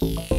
Bye.